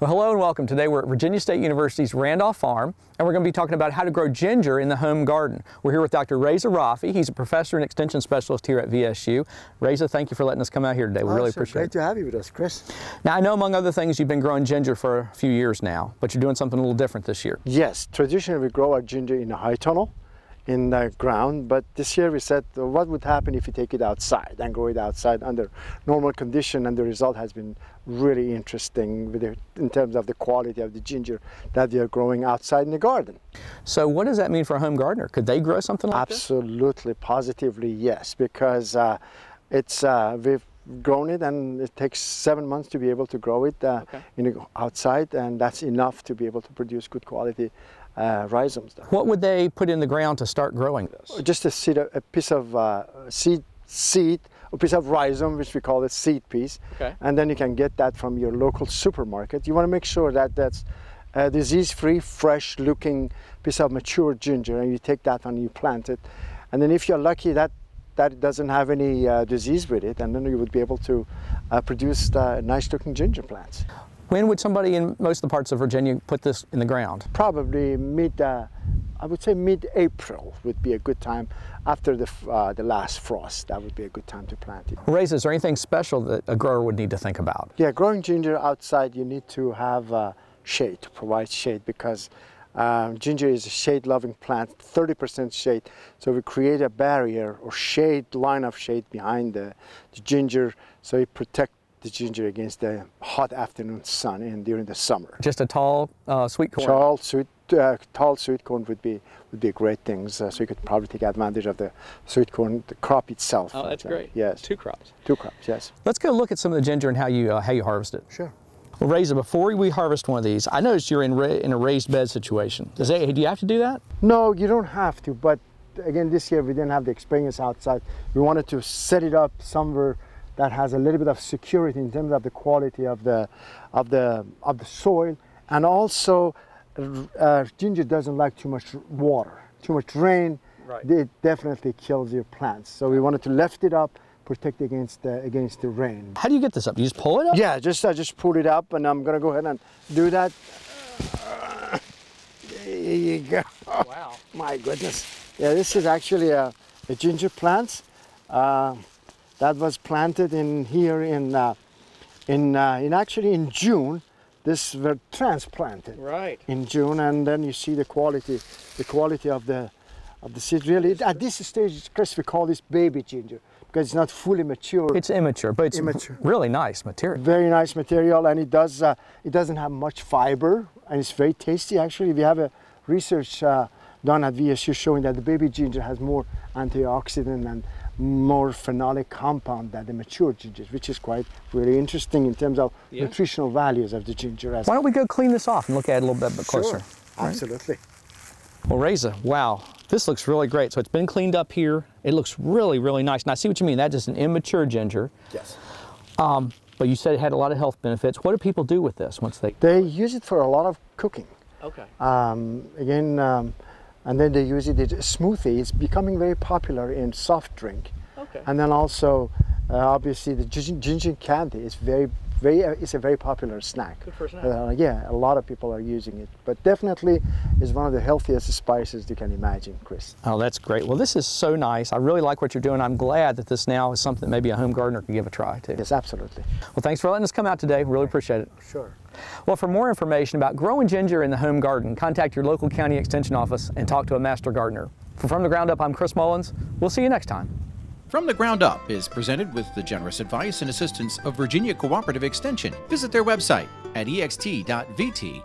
Well, hello and welcome. Today we're at Virginia State University's Randolph Farm, and we're going to be talking about how to grow ginger in the home garden. We're here with Dr. Reza Rafie. He's a professor and extension specialist here at VSU. Reza, thank you for letting us come out here today. We Oh, really appreciate Great it. Great to have you with us, Chris. Now, I know among other things you've been growing ginger for a few years now, but you're doing something a little different this year. Yes, traditionally we grow our ginger in a high tunnel in the ground, but this year we said, uh, what would happen if you take it outside and grow it outside under normal condition? And the result has been really interesting with the, in terms of the quality of the ginger that we are growing outside in the garden. So, what does that mean for a home gardener? Could they grow something like this? Absolutely, positively, yes, because uh, it's uh, we've grown it and it takes seven months to be able to grow it uh, Okay. in outside, and that's enough to be able to produce good quality uh, rhizomes. There. What would they put in the ground to start growing this? Just a, seed, a piece of uh, seed, seed, a piece of rhizome, which we call a seed piece, Okay. and then you can get that from your local supermarket. You want to make sure that that's a disease-free, fresh-looking piece of mature ginger, and you take that and you plant it. And then if you're lucky that that it doesn't have any uh, disease with it, and then you would be able to uh, produce uh, nice-looking ginger plants. When would somebody in most of the parts of Virginia put this in the ground? Probably mid, uh, I would say mid-April would be a good time after the, uh, the last frost. That would be a good time to plant it. Is there anything special that a grower would need to think about? Yeah, growing ginger outside, you need to have uh, shade, to provide shade because um, ginger is a shade-loving plant, 30% shade. So we create a barrier or shade, line of shade behind the, the ginger, so it protect the ginger against the hot afternoon sun and during the summer. Just a tall, uh, sweet corn. Tall sweet, uh, tall sweet corn would be would be great things. Uh, so you could probably take advantage of the sweet corn, the crop itself. Oh, that's Uh, great. Yes, two, crops. Two crops. crops. Yes. Let's go look at some of the ginger and how you uh, how you harvest it. Sure. Well, Reza, before we harvest one of these, I noticed you're in ra- in a raised bed situation. Does that, do you have to do that? No, you don't have to. But again, this year we didn't have the experience outside. We wanted to set it up somewhere that has a little bit of security in terms of the quality of the of the of the soil, and also uh, ginger doesn't like too much water, too much rain. Right. It definitely kills your plants. So we wanted to lift it up, protect against the, against the rain. How do you get this up? You just pull it up? Yeah, just I just pulled it up, and I'm gonna go ahead and do that. There you go. Wow. My goodness. Yeah, this is actually a, a ginger plant uh, that was planted in here in uh, in uh, in actually in June. This were transplanted Right. in June, and then you see the quality, the quality of the of the seed. Really, at this stage, Chris, we call this baby ginger because it's not fully mature. It's immature, but it's Immature. really nice material. very nice material and it does uh, it doesn't have much fiber and it's very tasty actually we have a research uh, done at VSU showing that the baby ginger has more antioxidant and more phenolic compound than the mature gingers which is quite really interesting in terms of Yeah. nutritional values of the ginger as Why don't we go clean this off and look at it a little bit closer? Sure, absolutely Well, Reza, wow, this looks really great. So it's been cleaned up here. It looks really, really nice. And I see what you mean. That is an immature ginger. yes Um, but you said it had a lot of health benefits. What do people do with this once they? they use it for a lot of cooking Okay. um, again, um, and then they use it as a smoothie. It's becoming very popular in soft drink. Okay. And then also, uh, obviously, the ginger candy is very, very, uh, it's a very popular snack. Good for a snack. Uh, yeah, a lot of people are using it, but definitely is one of the healthiest spices you can imagine, Chris. Oh, that's great. Well, this is so nice. I really like what you're doing. I'm glad that this now is something that maybe a home gardener can give a try too. Yes, absolutely. Well, thanks for letting us come out today. Really appreciate it. Sure. Well, for more information about growing ginger in the home garden, contact your local county extension office and talk to a master gardener. For From the Ground Up, I'm Chris Mullins. We'll see you next time. From the Ground Up is presented with the generous advice and assistance of Virginia Cooperative Extension. Visit their website at ext.vt.edu.